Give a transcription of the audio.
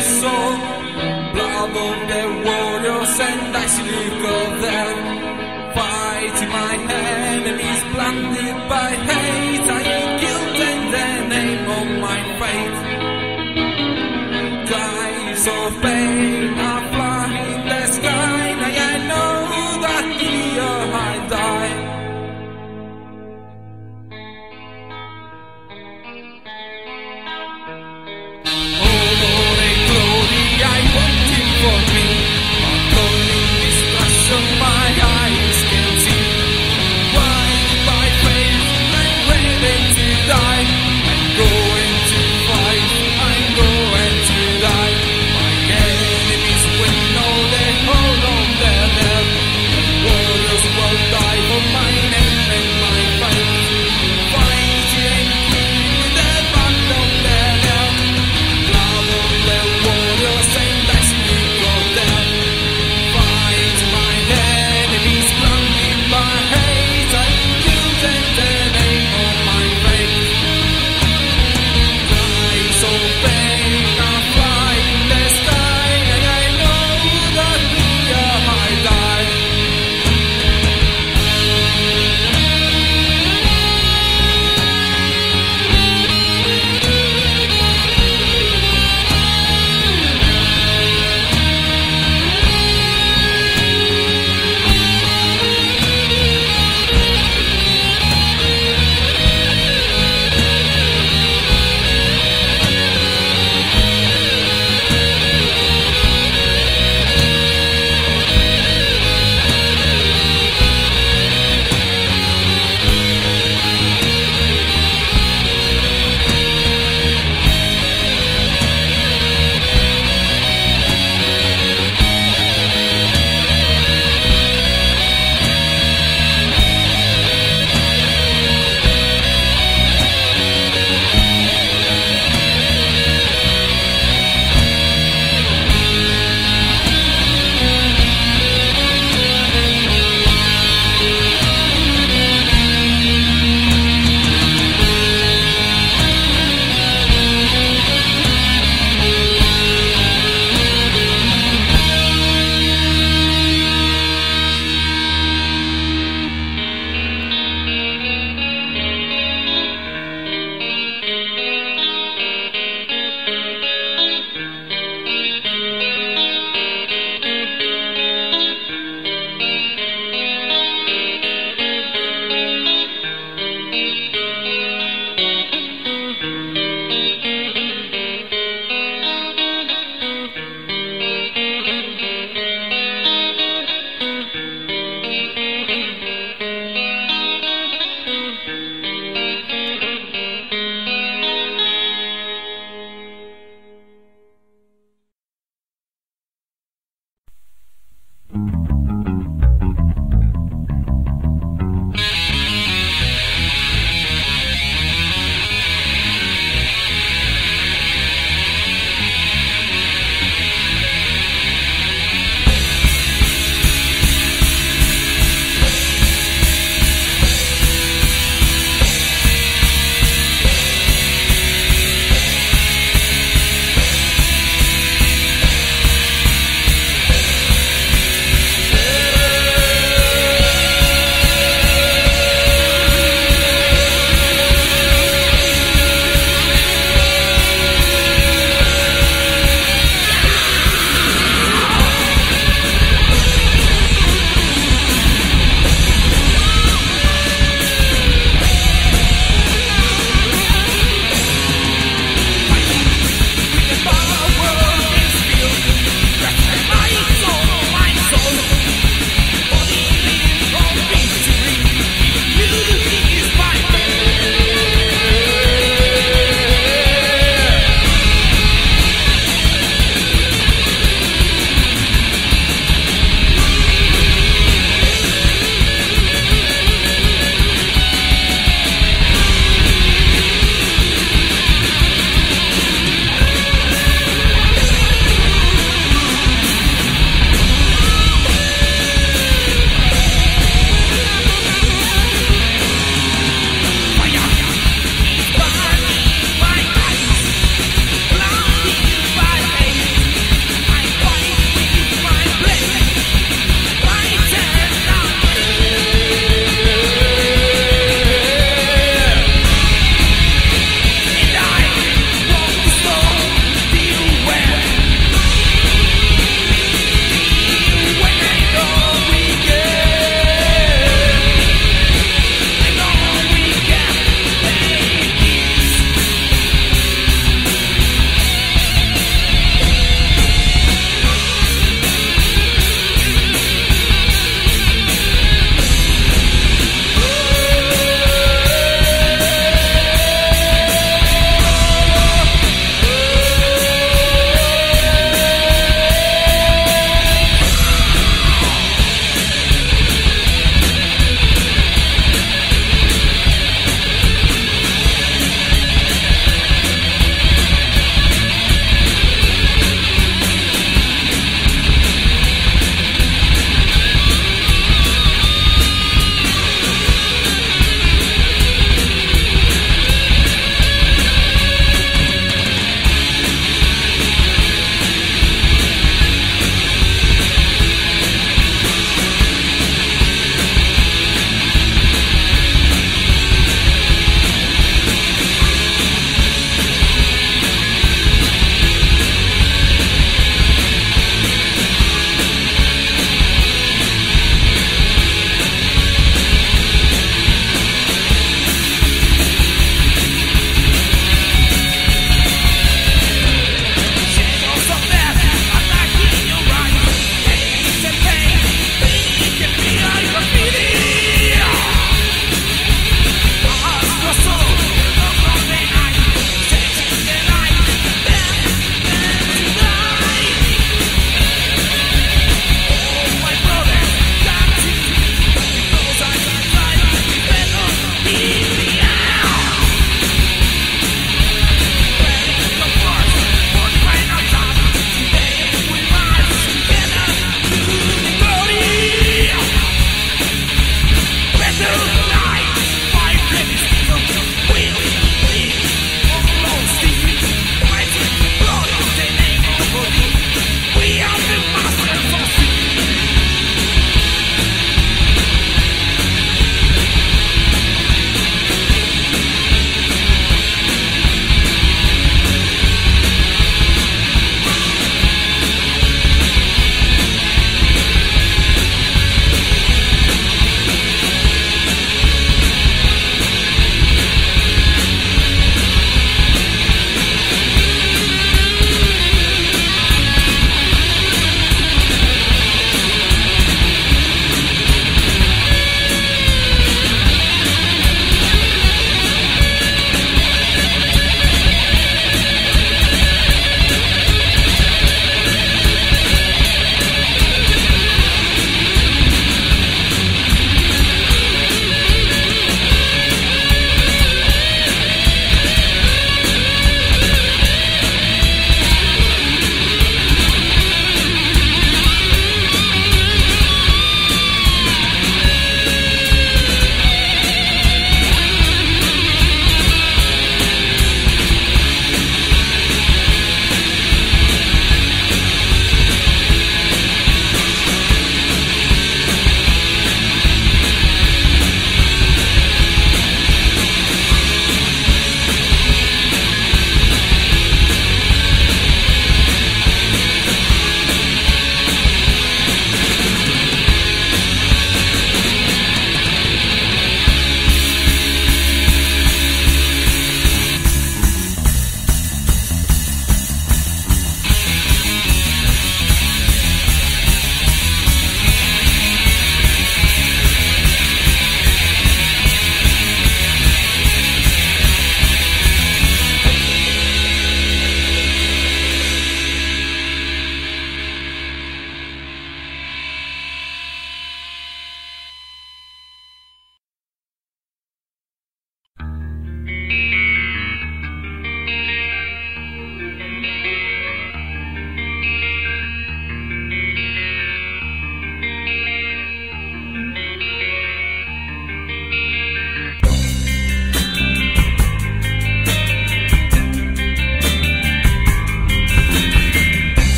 So, blood of the warriors and I sleep of them. Fighting my enemies blinded by hate. I am guilt in the name of my faith. Cries of pain